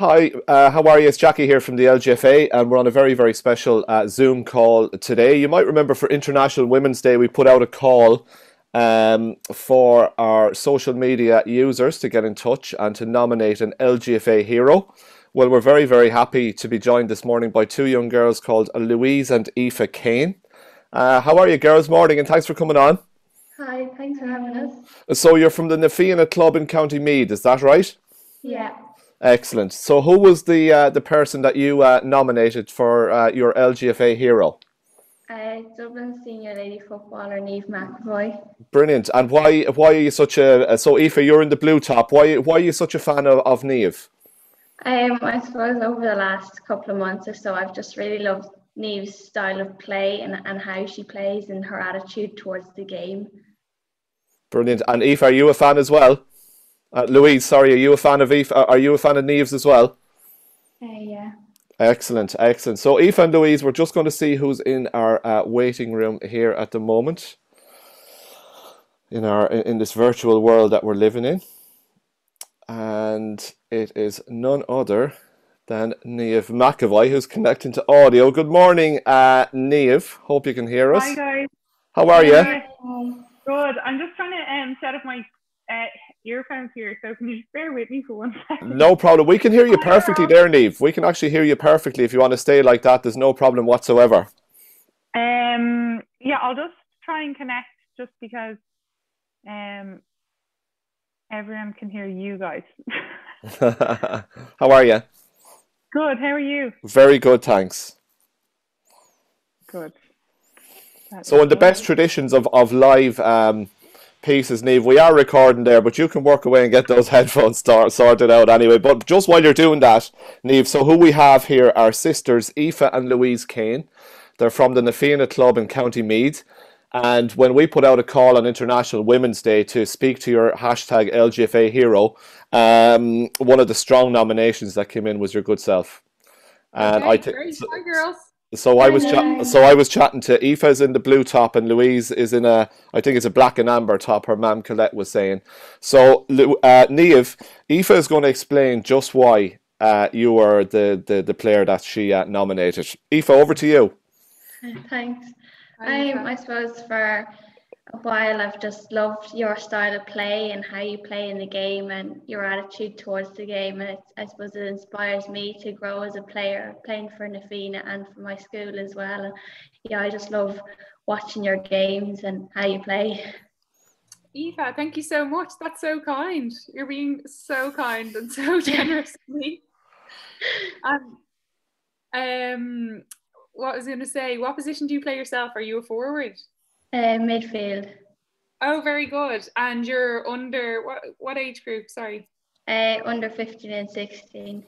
Hi, uh, how are you? It's Jackie here from the LGFA, and we're on a very, very special uh, Zoom call today. You might remember for International Women's Day, we put out a call um, for our social media users to get in touch and to nominate an LGFA hero. Well, we're very, very happy to be joined this morning by two young girls called Louise and Aoife Kane. Uh, how are you, girls? Morning, and thanks for coming on. Hi, thanks for having us. So, you're from the Na Club in County Meath, is that right? Yeah. Excellent. So, who was the uh, the person that you uh, nominated for uh, your LGFA hero? Uh, Dublin senior lady footballer Niamh McEvoy. Brilliant. And why why are you such a so Aoife, you're in the blue top. Why why are you such a fan of, of Niamh? Um, I suppose over the last couple of months or so, I've just really loved Niamh's style of play and, and how she plays and her attitude towards the game. Brilliant. And Aoife, are you a fan as well? Uh, Louise, sorry, are you a fan of Eve? Are you a fan of Niamh's as well? Uh, yeah. Excellent, excellent. So, Aoife and Louise, we're just going to see who's in our uh, waiting room here at the moment, in our in this virtual world that we're living in, and it is none other than Niamh McEvoy who's connecting to audio. Good morning, uh, Niamh. Hope you can hear us. Hi guys. How are you? Good. I'm just trying to um, set up my uh, earphones here, so can you just bear with me for one second? No problem. We can hear you perfectly there, Niamh. We can actually hear you perfectly. If you want to stay like that, there's no problem whatsoever. Um, yeah, I'll just try and connect just because um, everyone can hear you guys. How are you? Good. How are you? Very good, thanks. Good. That So, in the best traditions of, of live um, pieces, Niamh, we are recording there, but you can work away and get those headphones start, sorted out anyway. But just while you're doing that, Niamh, so who we have here are sisters Aoife and Louise Kane. They're from the Na Fianna Club in County Meath. And when we put out a call on International Women's Day to speak to your hashtag LGFA hero, um, one of the strong nominations that came in was your good self. And I Okay, think great. Hi, girls. So I was Hi. chat- so I was chatting to Aoife's in the blue top and Louise is in a I think it's a black and amber top. Her mum Colette was saying. So uh, Niamh, Aoife is going to explain just why uh, you were the, the, the player that she uh, nominated. Aoife, over to you. Thanks. Hi, Um, I suppose for a while I've just loved your style of play and how you play in the game and your attitude towards the game. And I suppose it inspires me to grow as a player, playing for Na Fianna and for my school as well. And yeah, I just love watching your games and how you play. Aoife, thank you so much. That's so kind. You're being so kind and so generous to me. Um, um, what was I going to say? What position do you play yourself? Are you a forward? Uh, midfield, Oh, very good. And you're under what? What age group? Sorry. uh, under 15 and 16.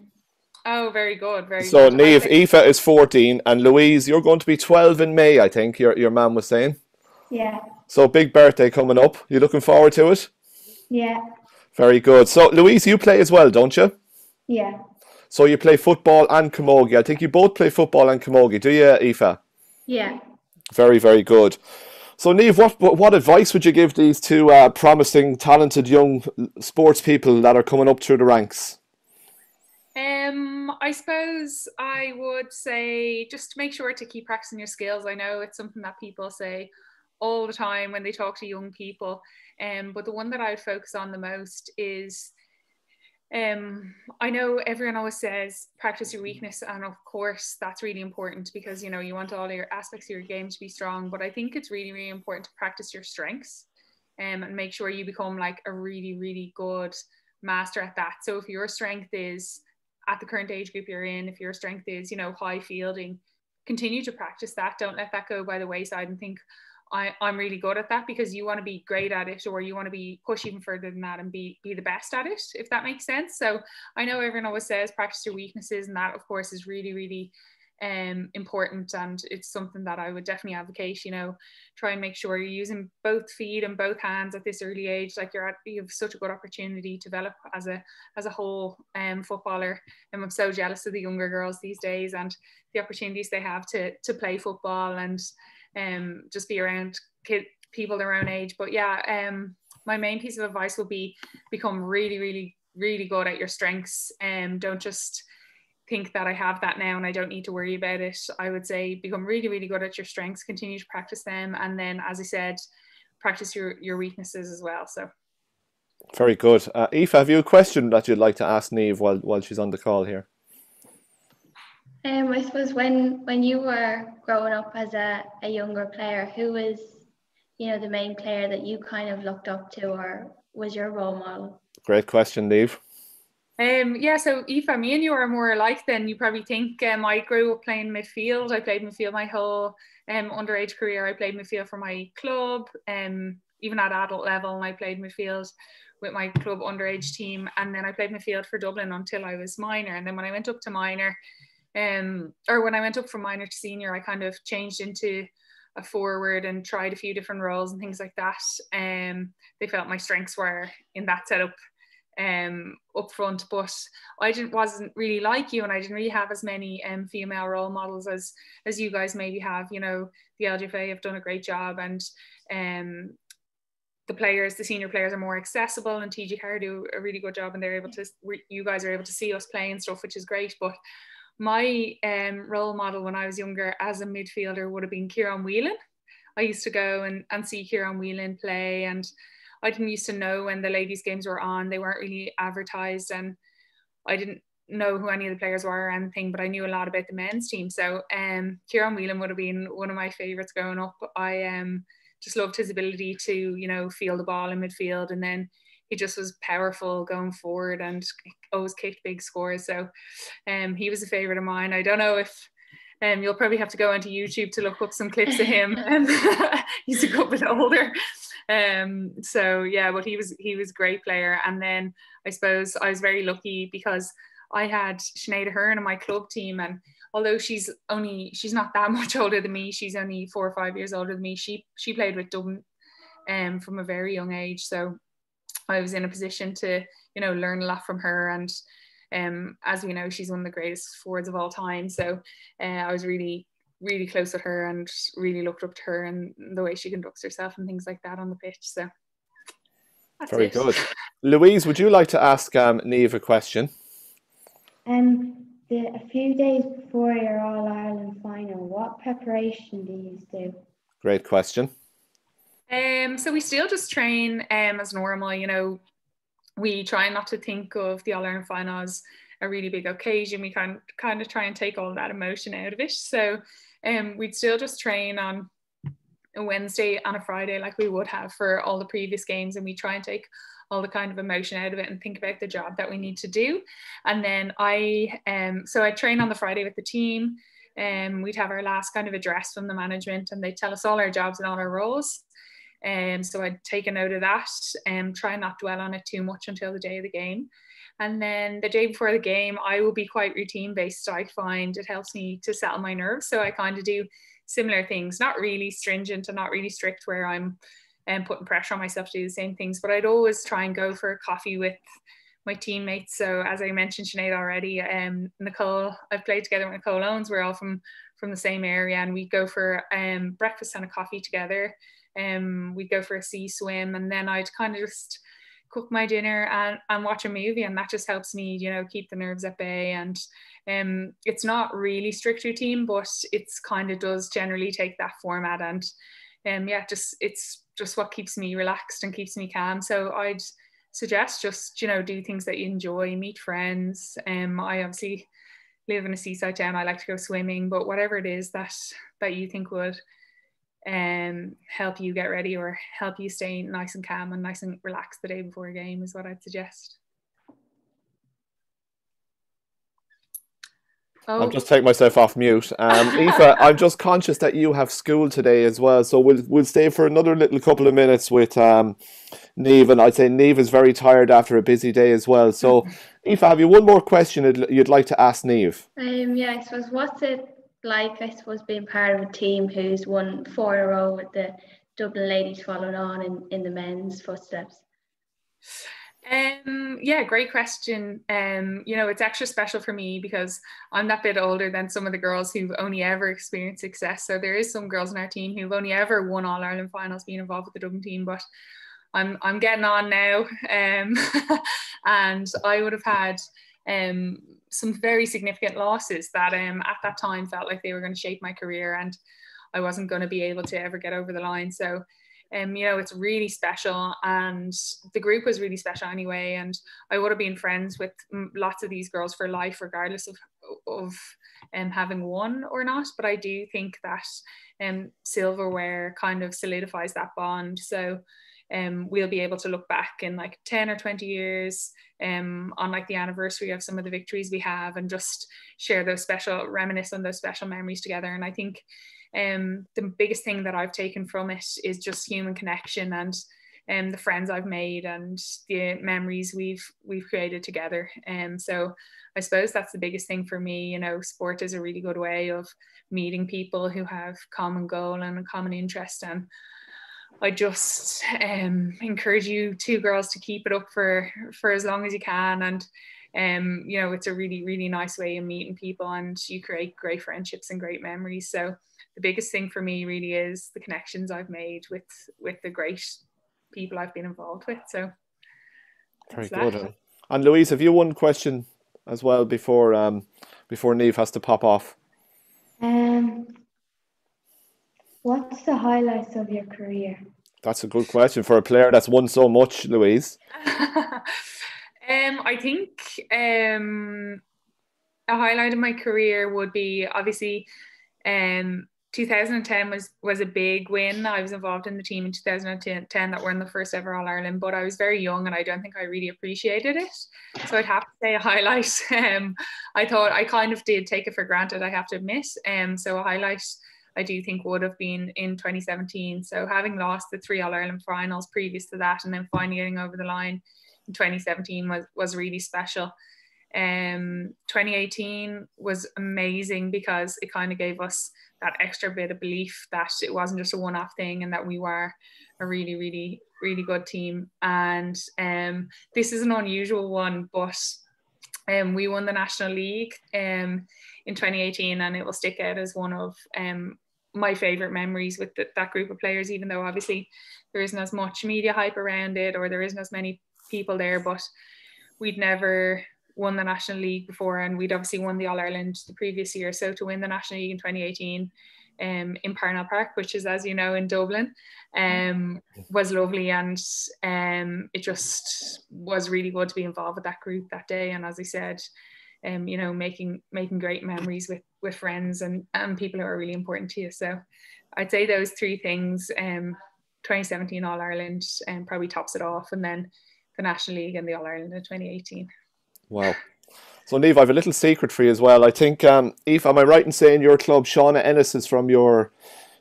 Oh, very good. Very So good. Niamh, think- Aoife is fourteen and Louise, you're going to be twelve in May, I think. Your your mum was saying. Yeah, So big birthday coming up. You looking forward to it? yeah, Very good. So Louise, you play as well, don't you? yeah. So you play football and camogie. I think you both play football and camogie, do you, Aoife? Yeah. Very, very good. So, Niamh, what what advice would you give these two uh, promising, talented young sports people that are coming up through the ranks? Um, I suppose I would say just make sure to keep practicing your skills. I know it's something that people say all the time when they talk to young people. Um, but the one that I would focus on the most is um, I know everyone always says practice your weakness, and of course that's really important because you know you want all your aspects of your game to be strong. But I think it's really, really important to practice your strengths um, and make sure you become like a really, really good master at that. So if your strength is at the current age group you're in, if your strength is, you know, high fielding, continue to practice that. Don't let that go by the wayside and think, I, I'm really good at that because you want to be great at it or you want to be push even further than that and be be the best at it, if that makes sense. So I know everyone always says practice your weaknesses, and that of course is really, really um important and it's something that I would definitely advocate, you know, try and make sure you're using both feet and both hands at this early age. Like you're at you have such a good opportunity to develop as a as a whole um footballer. And I'm so jealous of the younger girls these days and the opportunities they have to to play football and um just be around kid people their own age. But yeah, um my main piece of advice would be become really, really really good at your strengths and um, don't just think that I have that now and I don't need to worry about it. I would say become really, really good at your strengths, continue to practice them. And then, as I said, practice your, your weaknesses as well. So. Very good. Uh, Aoife, have you a question that you'd like to ask Niamh while, while she's on the call here? Um, I suppose when when you were growing up as a, a younger player, who was, you know, the main player that you kind of looked up to or was your role model? Great question, Niamh. Um, yeah, so Aoife, me and you are more alike than you probably think. Um, I grew up playing midfield. I played midfield my whole um, underage career. I played midfield for my club, um, even at adult level, and I played midfield with my club underage team. And then I played midfield for Dublin until I was minor. And then when I went up to minor, um, or when I went up from minor to senior, I kind of changed into a forward and tried a few different roles and things like that. Um, they felt my strengths were in that setup um up front but I didn't wasn't really like you and I didn't really have as many um female role models as as you guys maybe have you know the LGFA have done a great job and um the players the senior players are more accessible and TG4 do a really good job and they're able to you guys are able to see us playing stuff which is great but my um, role model when I was younger as a midfielder would have been Kieran Whelan. I used to go and, and see Kieran Whelan play and I didn't used to know when the ladies games were on. They weren't really advertised and I didn't know who any of the players were or anything, but I knew a lot about the men's team. So um Kieran Whelan would have been one of my favourites growing up. I um just loved his ability to, you know, feel the ball in midfield and then he just was powerful going forward and always kicked big scores. So um, he was a favorite of mine. I don't know if um, you'll probably have to go onto YouTube to look up some clips of him. he's a good bit older. Um, so yeah, but he was he was a great player. And then I suppose I was very lucky because I had Sinead Ahern in my club team and although she's only she's not that much older than me, she's only four or five years older than me. She she played with Dublin um, from a very young age. So I was in a position to, you know, learn a lot from her. And um, as we know, she's one of the greatest forwards of all time. So uh, I was really, really close with her and really looked up to her and the way she conducts herself and things like that on the pitch. So very it. good. Louise, would you like to ask um, Niamh a question? Um, the, a few days before your All Ireland final, what preparation do you do? Great question. Um, so we still just train um, as normal, you know, we try not to think of the All Ireland final as a really big occasion. We kind kind of try and take all that emotion out of it. So um, we'd still just train on a Wednesday and a Friday like we would have for all the previous games, and we try and take all the kind of emotion out of it and think about the job that we need to do. And then I um so I train on the Friday with the team. And um, we'd have our last kind of address from the management and they tell us all our jobs and all our roles. Um, so I'd take a note of that and um, try not dwell on it too much until the day of the game. And then the day before the game, I will be quite routine based. I find it helps me to settle my nerves. So I kind of do similar things, not really stringent and not really strict where I'm um, putting pressure on myself to do the same things, but I'd always try and go for a coffee with my teammates. So as I mentioned, Sinead already, um, Nicole, I've played together with Nicole Owens. We're all from from the same area, and we go for um, breakfast and a coffee together um, we'd go for a sea swim and then I'd kind of just cook my dinner and, and watch a movie and that just helps me you know keep the nerves at bay. And um it's not really strict routine but it's kind of does generally take that format. And um yeah just it's just what keeps me relaxed and keeps me calm. So I'd suggest just you know do things that you enjoy meet friends. Um I obviously live in a seaside town. I like to go swimming but whatever it is that that you think would um, help you get ready or help you stay nice and calm and nice and relaxed the day before a game is what I'd suggest. Oh. I'll just take myself off mute. Um, Aoife, I'm just conscious that you have school today as well, so we'll we'll stay for another little couple of minutes with um, Niamh, and I'd say Niamh is very tired after a busy day as well. So, Aoife, have you one more question you'd like to ask Niamh? Um, yeah, I suppose what's it like, I suppose, being part of a team who's won four in a row with the Dublin ladies following on in, in the men's footsteps? Um, yeah, great question. Um, you know, it's extra special for me because I'm that bit older than some of the girls who've only ever experienced success. So there is some girls in our team who've only ever won All Ireland finals, being involved with the Dublin team. But I'm I'm getting on now, um, and I would have had um, some very significant losses that um, at that time felt like they were going to shape my career, and I wasn't going to be able to ever get over the line. So um, you know, it's really special, and the group was really special anyway. And I would have been friends with lots of these girls for life, regardless of of um, having won or not. But I do think that um, silverware kind of solidifies that bond. So um, we'll be able to look back in like 10 or 20 years um, on like the anniversary of some of the victories we have and just share those special, reminisce on those special memories together. And I think um, the biggest thing that I've taken from it is just human connection and um, the friends I've made and the memories we've we've created together. And um, so I suppose that's the biggest thing for me. You know, sport is a really good way of meeting people who have common goal and a common interest. And I just um, encourage you two girls to keep it up for for as long as you can. And um, you know, it's a really really nice way of meeting people, and you create great friendships and great memories. So the biggest thing for me really is the connections I've made with with the great people I've been involved with. So very good. That. And Louise, have you one question as well before um before Niamh has to pop off? Um what's the highlights of your career? That's a good question for a player that's won so much, Louise. um I think um a highlight of my career would be obviously um 2010 was was a big win. I was involved in the team in 2010 that won the first ever All Ireland, but I was very young and I don't think I really appreciated it. So I'd have to say a highlight. Um, I thought I kind of did take it for granted. I have to admit. Um, so a highlight I do think would have been in 2017. So having lost the three All Ireland finals previous to that, and then finally getting over the line in 2017 was was really special. Um, 2018 was amazing because it kind of gave us that extra bit of belief that it wasn't just a one-off thing and that we were a really, really, really good team. And um, this is an unusual one, but um, we won the National League um, in 2018, and it will stick out as one of um, my favorite memories with the, that group of players. Even though obviously there isn't as much media hype around it, or there isn't as many people there, but we'd never won the National League before, and we'd obviously won the All Ireland the previous year. So to win the National League in 2018 um, in Parnell Park, which is, as you know, in Dublin, um, was lovely, and um, it just was really good to be involved with that group that day. And as I said, um, you know, making making great memories with with friends and and people who are really important to you. So I'd say those three things. Um, 2017 All Ireland and um, probably tops it off, and then the National League and the All Ireland in 2018. Wow. So, Niamh, I have a little secret for you as well. I think, um, Aoife, am I right in saying your club, Shauna Ennis, is from your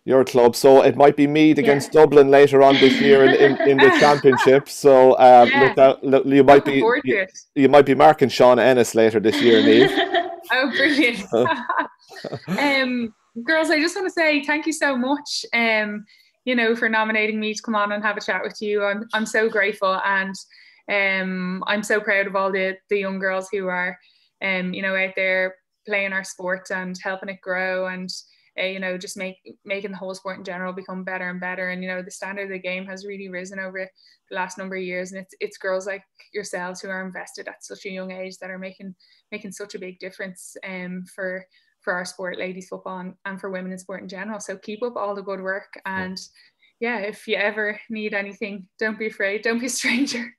your club? So it might be Meath against yeah. Dublin later on this year in, in, in the championship. So um, yeah. look out, look, you might be you, you, might be marking Shauna Ennis later this year, Niamh. oh, brilliant! um, girls, I just want to say thank you so much. Um, you know, for nominating me to come on and have a chat with you. I'm I'm so grateful and um, I'm so proud of all the the young girls who are, um, you know, out there playing our sport and helping it grow and uh, you know just make making the whole sport in general become better and better and you know the standard of the game has really risen over the last number of years and it's it's girls like yourselves who are invested at such a young age that are making making such a big difference um for for our sport ladies football and, and for women in sport in general so keep up all the good work and yeah if you ever need anything don't be afraid don't be a stranger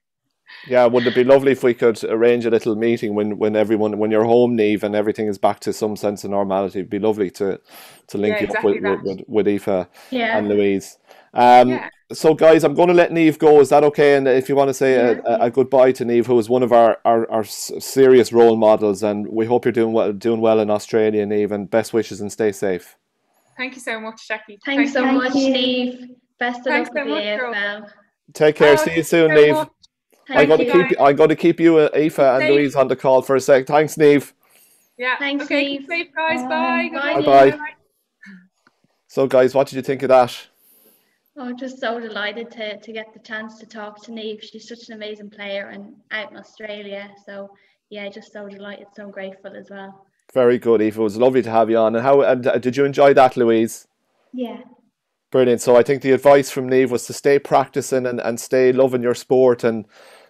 yeah, would it be lovely if we could arrange a little meeting when, when everyone when you're home, Niamh, and everything is back to some sense of normality? It'd be lovely to to link yeah, you exactly up with, with, with, with Aoife yeah. and Louise. Um, yeah. So, guys, I'm going to let Niamh go. Is that okay? And if you want to say yeah. a, a, goodbye to Niamh, who is one of our, our, our serious role models, and we hope you're doing well, doing well in Australia, Niamh, and best wishes and stay safe. Thank you so much, Jackie. Thanks, Thanks so much, Niamh. Best of Thanks luck so with the AFL. Take care. Oh, See you soon, Niamh. I got to keep I got to keep you, uh, Aoife and Louise, on the call for a sec. Thanks, Niamh. Yeah. Thanks, okay. Niamh. Safe, guys. Bye. Bye. Bye. Bye. So, guys, what did you think of that? Oh, just so delighted to, to get the chance to talk to Niamh. She's such an amazing player and out in Australia. So, yeah, just so delighted, so grateful as well. Very good, Aoife. It was lovely to have you on. And how and uh, did you enjoy that, Louise? Yeah. Brilliant. So I think the advice from Niamh was to stay practicing and, and stay loving your sport and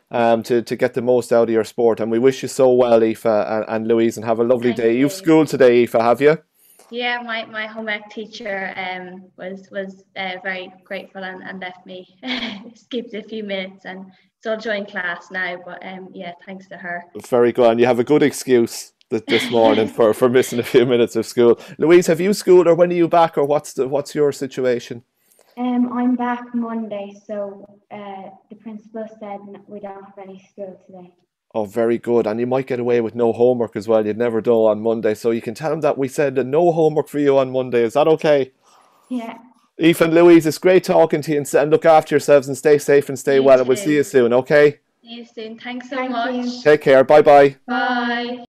um, to, to get the most out of your sport. And we wish you so well, Aoife and, and Louise, and have a lovely Thank day. You've you. school today, Aoife, have you? Yeah, my, my home ec teacher um, was was uh, very grateful and, and left me skipped a few minutes and so I'll join class now. But um, yeah, thanks to her. Very good. And you have a good excuse th- this morning for, for missing a few minutes of school. Louise, have you school or when are you back or what's the, what's your situation? Um, I'm back Monday, so uh, the principal said we don't have any school today. Oh, very good. And you might get away with no homework as well. You'd never know on Monday. So you can tell them that we said no homework for you on Monday. Is that okay? Yeah, Ethan, Louise, it's great talking to you and, and look after yourselves and stay safe and stay You well. And we'll see you soon, okay? See you soon. Thanks so Thank much. you. Take care. Bye bye. Bye.